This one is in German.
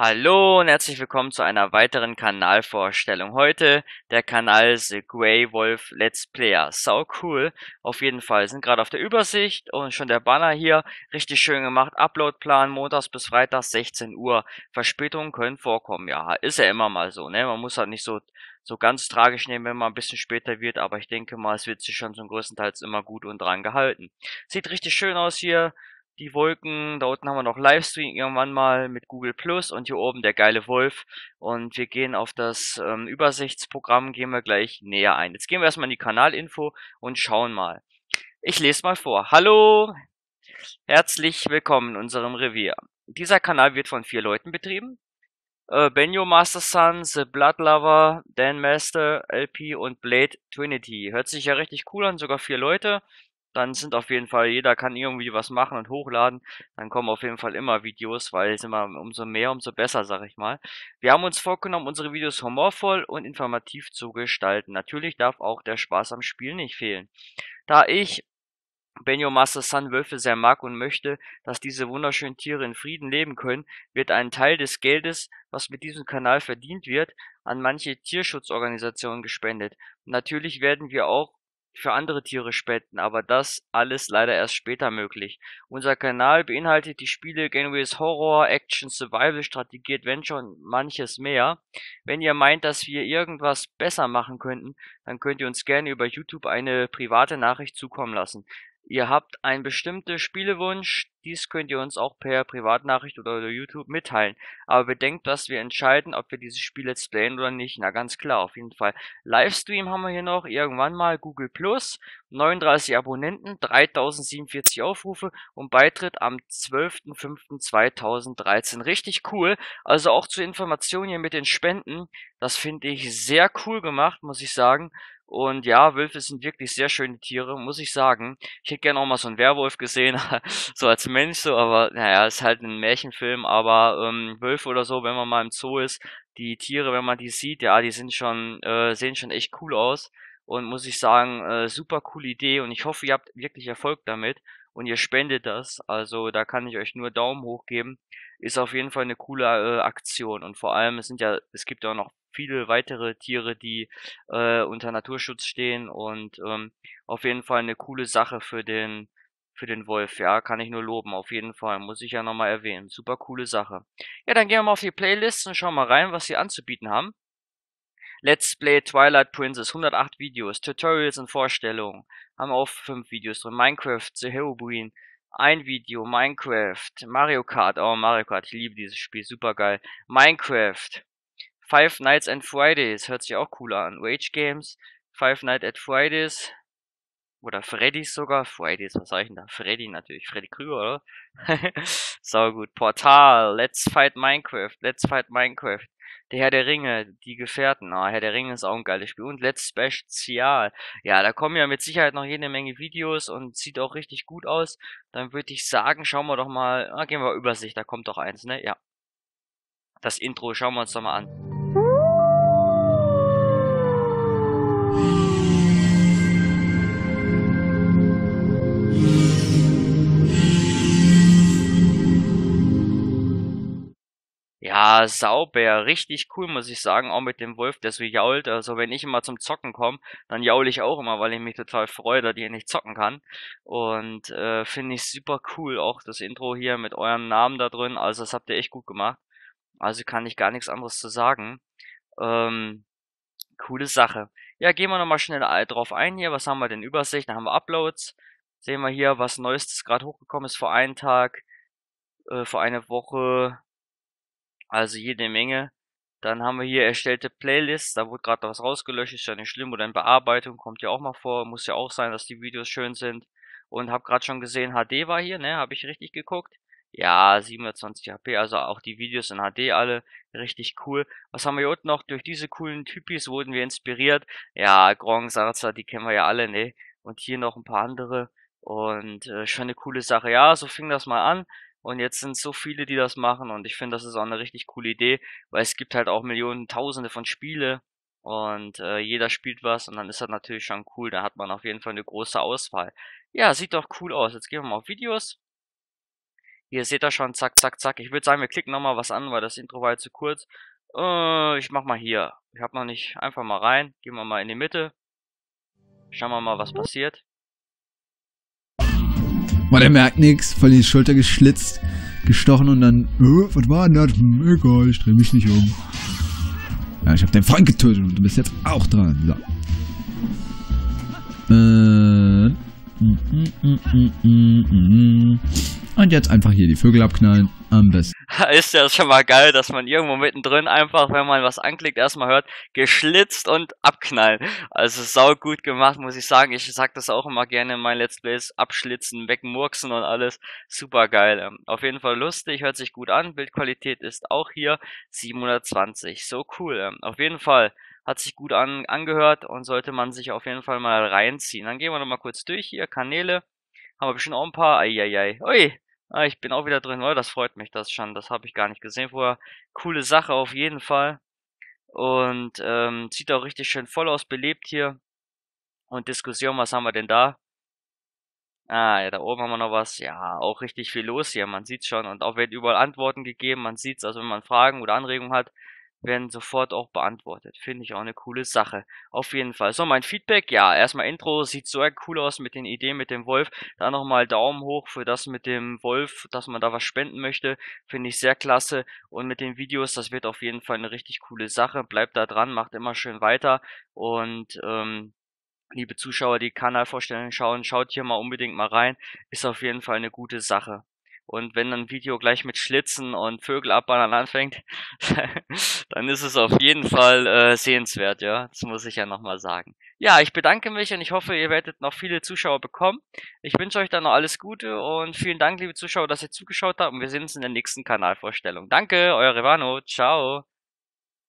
Hallo und herzlich willkommen zu einer weiteren Kanalvorstellung. Heute der Kanal The Grey Wolf Let's Player. Sau cool. Auf jeden Fall. Sind gerade auf der Übersicht und schon der Banner hier. Richtig schön gemacht. Uploadplan montags bis freitags 16 Uhr. Verspätungen können vorkommen. Ja, ist ja immer mal so, ne? Man muss halt nicht so, so ganz tragisch nehmen, wenn man ein bisschen später wird, aber ich denke mal, es wird sich schon zum größten Teil immer gut und dran gehalten. Sieht richtig schön aus hier die Wolken. Da unten haben wir noch Livestream irgendwann mal mit Google Plus und hier oben der geile Wolf. Und wir gehen auf das ähm, Übersichtsprogramm, gehen wir gleich näher ein. Jetzt gehen wir erstmal in die Kanalinfo und schauen mal. Ich lese mal vor. Hallo, herzlich willkommen in unserem Revier. Dieser Kanal wird von vier Leuten betrieben. Äh, Benjo Master Sun, The Blood Lover, Dan Master, LP und Blade Trinity. Hört sich ja richtig cool an, sogar vier Leute dann sind auf jeden Fall, jeder kann irgendwie was machen und hochladen. Dann kommen auf jeden Fall immer Videos, weil es immer umso mehr, umso besser, sag ich mal. Wir haben uns vorgenommen, unsere Videos humorvoll und informativ zu gestalten. Natürlich darf auch der Spaß am Spiel nicht fehlen. Da ich Benjo Master Sun Wölfe sehr mag und möchte, dass diese wunderschönen Tiere in Frieden leben können, wird ein Teil des Geldes, was mit diesem Kanal verdient wird, an manche Tierschutzorganisationen gespendet. Natürlich werden wir auch für andere Tiere spenden, aber das alles leider erst später möglich. Unser Kanal beinhaltet die Spiele Gameways Horror, Action, Survival, Strategie, Adventure und manches mehr. Wenn ihr meint, dass wir irgendwas besser machen könnten, dann könnt ihr uns gerne über YouTube eine private Nachricht zukommen lassen. Ihr habt einen bestimmten Spielewunsch, dies könnt ihr uns auch per Privatnachricht oder über YouTube mitteilen. Aber bedenkt, dass wir entscheiden, ob wir dieses Spiel let's playen oder nicht. Na ganz klar, auf jeden Fall. Livestream haben wir hier noch, irgendwann mal Google Plus, 39 Abonnenten, 3047 Aufrufe und Beitritt am 12.05.2013. Richtig cool. Also auch zur Information hier mit den Spenden, das finde ich sehr cool gemacht, muss ich sagen. Und ja, Wölfe sind wirklich sehr schöne Tiere, muss ich sagen. Ich hätte gerne auch mal so einen Werwolf gesehen, so als Mensch so, aber naja, ist halt ein Märchenfilm, aber ähm, Wölfe oder so, wenn man mal im Zoo ist, die Tiere, wenn man die sieht, ja, die sind schon, äh, sehen schon echt cool aus. Und muss ich sagen, äh, super coole Idee und ich hoffe, ihr habt wirklich Erfolg damit und ihr spendet das. Also da kann ich euch nur Daumen hoch geben. Ist auf jeden Fall eine coole äh, Aktion und vor allem es sind ja, es gibt ja auch noch viele weitere Tiere, die äh, unter Naturschutz stehen und ähm, auf jeden Fall eine coole Sache für den für den Wolf, ja, kann ich nur loben, auf jeden Fall, muss ich ja nochmal erwähnen. Super coole Sache. Ja, dann gehen wir mal auf die Playlist und schauen mal rein, was sie anzubieten haben. Let's Play Twilight Princess, 108 Videos, Tutorials und Vorstellungen, haben auch 5 Videos drin. Minecraft, The Herobrine, ein Video, Minecraft, Mario Kart, oh Mario Kart, ich liebe dieses Spiel, super geil. Minecraft, Five Nights and Fridays, hört sich auch cool an. Rage Games, Five Nights at Fridays, oder Freddy's sogar, Fridays, was sag ich denn da? Freddy natürlich, Freddy Krüger, oder? Sau gut. Portal, Let's Fight Minecraft, Let's Fight Minecraft. Der Herr der Ringe, die Gefährten, ah, Herr der Ringe ist auch ein geiles Spiel. Und Let's Special. Ja, da kommen ja mit Sicherheit noch jede Menge Videos und sieht auch richtig gut aus. Dann würde ich sagen, schauen wir doch mal, ah, gehen wir Übersicht, da kommt doch eins, ne? Ja. Das Intro, schauen wir uns doch mal an. Ja, Saubär, richtig cool, muss ich sagen, auch mit dem Wolf, der so jault. Also wenn ich immer zum Zocken komme, dann jaule ich auch immer, weil ich mich total freue, dass ich nicht zocken kann. Und äh, finde ich super cool, auch das Intro hier mit eurem Namen da drin. Also das habt ihr echt gut gemacht. Also kann ich gar nichts anderes zu sagen. Ähm, coole Sache. Ja, gehen wir nochmal schnell drauf ein hier. Was haben wir denn? Übersicht, dann haben wir Uploads. Sehen wir hier, was Neuestes gerade hochgekommen ist vor einem Tag, äh, vor einer Woche also jede Menge. Dann haben wir hier erstellte Playlists, da wurde gerade was rausgelöscht, ist ja nicht schlimm, oder in Bearbeitung, kommt ja auch mal vor, muss ja auch sein, dass die Videos schön sind. Und habe gerade schon gesehen, HD war hier, ne, habe ich richtig geguckt. Ja, 720 HP, also auch die Videos in HD alle richtig cool. Was haben wir hier unten noch? Durch diese coolen Typis wurden wir inspiriert. Ja, Gronk, Sarza, die kennen wir ja alle, ne? Und hier noch ein paar andere. Und äh, schon eine coole Sache. Ja, so fing das mal an. Und jetzt sind so viele, die das machen und ich finde, das ist auch eine richtig coole Idee, weil es gibt halt auch Millionen, Tausende von Spiele und äh, jeder spielt was und dann ist das natürlich schon cool. Da hat man auf jeden Fall eine große Auswahl. Ja, sieht doch cool aus. Jetzt gehen wir mal auf Videos. Hier seht ihr schon, zack, zack, zack. Ich würde sagen, wir klicken nochmal was an, weil das Intro war jetzt zu kurz. Äh, ich mach mal hier. Ich hab noch nicht. Einfach mal rein. Gehen wir mal in die Mitte. Schauen wir mal, was passiert. Boah, der merkt nix, voll in die Schulter geschlitzt, gestochen und dann, äh, was war denn das? Hm, egal, ich dreh mich nicht um. Ja, ich hab deinen Freund getötet und du bist jetzt auch dran. So. Äh, mm, mm, mm, und jetzt einfach hier die Vögel abknallen. Am besten. Ist ja schon mal geil, dass man irgendwo mittendrin einfach, wenn man was anklickt, erstmal hört, geschlitzt und abknallen. Also sau gut gemacht, muss ich sagen. Ich sag das auch immer gerne in meinen Let's Plays. Abschlitzen, wegmurksen und alles. Super geil. Ähm, auf jeden Fall lustig, hört sich gut an. Bildqualität ist auch hier 720. So cool. Ähm, auf jeden Fall hat sich gut an, angehört und sollte man sich auf jeden Fall mal reinziehen. Dann gehen wir nochmal kurz durch hier. Kanäle. Haben wir bestimmt auch ein paar. Eieiei. Ui, Ah, ich bin auch wieder drin. Oh, das freut mich das schon. Das habe ich gar nicht gesehen vorher. Coole Sache auf jeden Fall. Und ähm, sieht auch richtig schön voll aus, belebt hier. Und Diskussion, was haben wir denn da? Ah, ja, da oben haben wir noch was. Ja, auch richtig viel los hier. Man sieht's schon. Und auch werden überall Antworten gegeben. Man sieht's, also wenn man Fragen oder Anregungen hat, werden sofort auch beantwortet. Finde ich auch eine coole Sache. Auf jeden Fall. So, mein Feedback, ja, erstmal Intro sieht so cool aus mit den Ideen mit dem Wolf. Dann nochmal Daumen hoch für das mit dem Wolf, dass man da was spenden möchte. Finde ich sehr klasse. Und mit den Videos, das wird auf jeden Fall eine richtig coole Sache. Bleibt da dran, macht immer schön weiter. Und ähm, liebe Zuschauer, die Kanalvorstellungen schauen, schaut hier mal unbedingt mal rein. Ist auf jeden Fall eine gute Sache. Und wenn ein Video gleich mit Schlitzen und Vögel abballern anfängt, dann ist es auf jeden Fall äh, sehenswert, ja. Das muss ich ja nochmal sagen. Ja, ich bedanke mich und ich hoffe, ihr werdet noch viele Zuschauer bekommen. Ich wünsche euch dann noch alles Gute und vielen Dank, liebe Zuschauer, dass ihr zugeschaut habt und wir sehen uns in der nächsten Kanalvorstellung. Danke, euer Revano. Ciao.